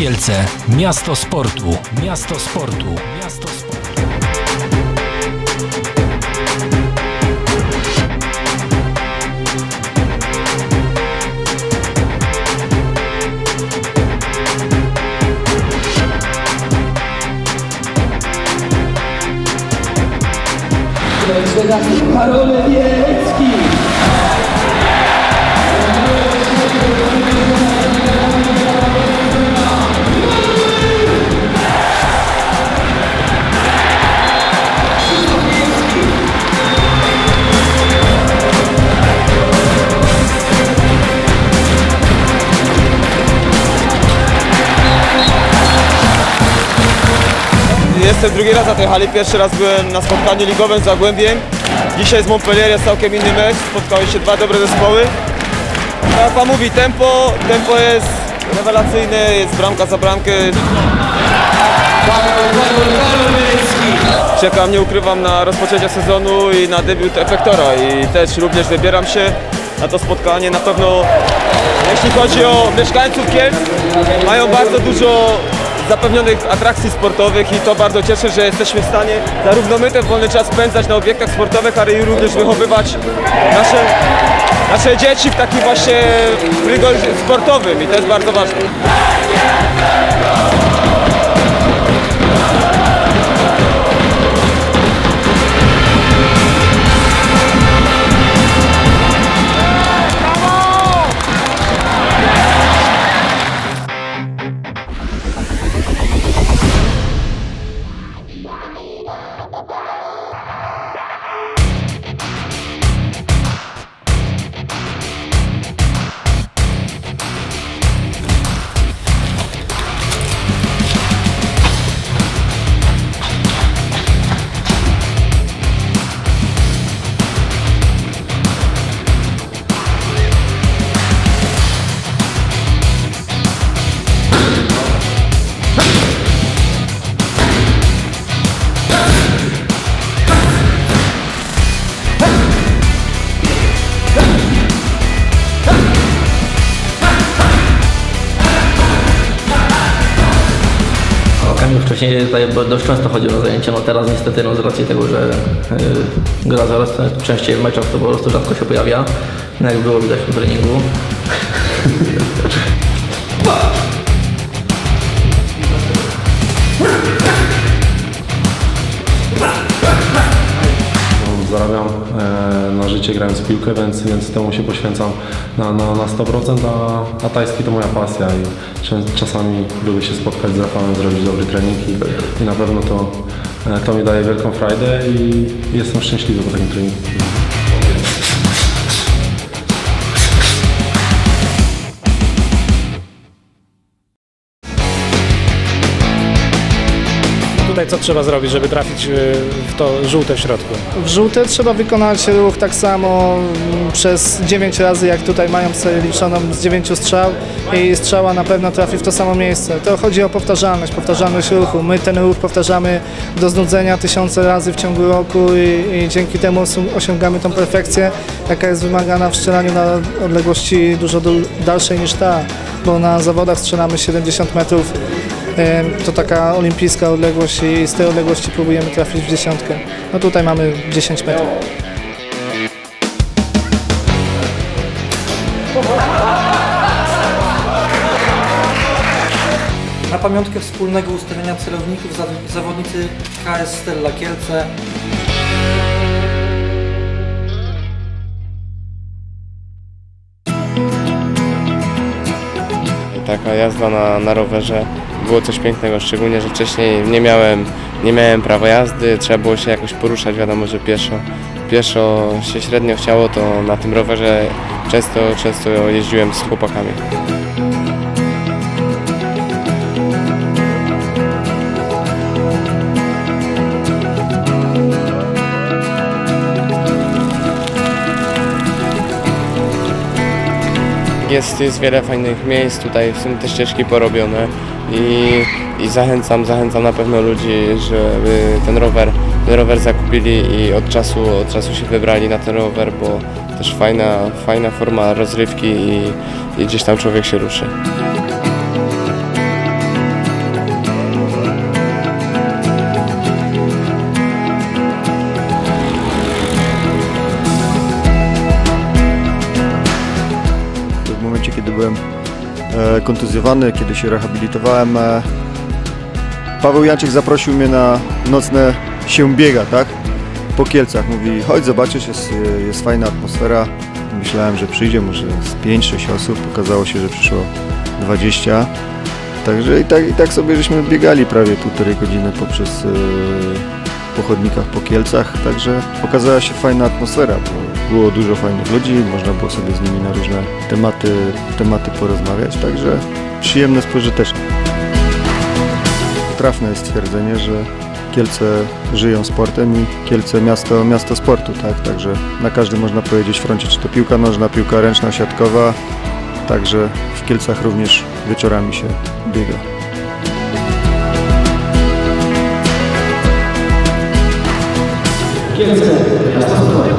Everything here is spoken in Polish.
Kielce. Miasto sportu. Miasto sportu. Miasto sportu. Karol Wiecki. Jestem drugi raz na tej hali, pierwszy raz byłem na spotkaniu ligowym z Zagłębiem. Dzisiaj z Montpellier jest całkiem inny mecz, spotkały się dwa dobre zespoły. No, jak pan mówi, tempo, tempo jest rewelacyjne, jest bramka za bramkę. Czekam, nie ukrywam, na rozpoczęcie sezonu i na debiut Efektora i też również wybieram się na to spotkanie. Na pewno, jeśli chodzi o mieszkańców Kielc, mają bardzo dużo zapewnionych atrakcji sportowych i to bardzo cieszę, że jesteśmy w stanie zarówno my ten wolny czas spędzać na obiektach sportowych, ale i również wychowywać nasze, nasze dzieci w takim właśnie rygorze sportowym i to jest bardzo ważne. Kamil wcześniej tutaj dość często chodził na zajęcia, no teraz niestety no z racji tego, że yy, gra zaraz częściej w meczach to po prostu rzadko się pojawia, no jak było widać po treningu. e, życie grając w piłkę, więc, więc temu się poświęcam na, na, na 100%, a, a tajski to moja pasja i czas- czasami lubię się spotkać z Rafałem, zrobić dobry trening i, i na pewno to, e, to mi daje wielką frajdę i jestem szczęśliwy po takim treningu. Tutaj co trzeba zrobić, żeby trafić y, w to żółte w środku? W żółte trzeba wykonać ruch tak samo mm, przez 9 razy, jak tutaj mają sobie liczoną z 9 strzał i strzała na pewno trafi w to samo miejsce. To chodzi o powtarzalność, powtarzalność ruchu. My ten ruch powtarzamy do znudzenia tysiące razy w ciągu roku i, i dzięki temu osiągamy tą perfekcję, jaka jest wymagana w strzelaniu na odległości dużo dalszej niż ta, bo na zawodach strzelamy 70 metrów to taka olimpijska odległość i z tej odległości próbujemy trafić w dziesiątkę. No tutaj mamy 10 metrów. Na pamiątkę wspólnego ustawienia celowników za- zawodnicy KS Stella Kielce Taka jazda na, na rowerze było coś pięknego, szczególnie, że wcześniej nie miałem, nie miałem prawa jazdy, trzeba było się jakoś poruszać, wiadomo, że pieszo, pieszo się średnio chciało, to na tym rowerze często, często jeździłem z chłopakami. Jest, jest wiele fajnych miejsc, tutaj są te ścieżki porobione i, i zachęcam, zachęcam na pewno ludzi, żeby ten rower, ten rower zakupili i od czasu, od czasu się wybrali na ten rower, bo też fajna, fajna forma rozrywki i, i gdzieś tam człowiek się ruszy. W momencie, kiedy byłem kontuzjowany, kiedy się rehabilitowałem. E, Paweł Janczyk zaprosił mnie na nocne się biega, tak? Po Kielcach. Mówi, chodź zobaczysz, jest, jest fajna atmosfera. Myślałem, że przyjdzie może z 5-6 osób. Okazało się, że przyszło 20. Także i tak, i tak sobie żeśmy biegali prawie półtorej godziny poprzez e, po chodnikach po Kielcach, także okazała się fajna atmosfera, bo było dużo fajnych ludzi, można było sobie z nimi na różne tematy, tematy porozmawiać, także przyjemne, spożyteczne. Trafne jest stwierdzenie, że Kielce żyją sportem i Kielce miasto, miasto sportu, tak? Także na każdym można powiedzieć froncie, czy to piłka nożna, piłka ręczna, siatkowa, także w Kielcach również wieczorami się biega. Kielce, miasto sportu.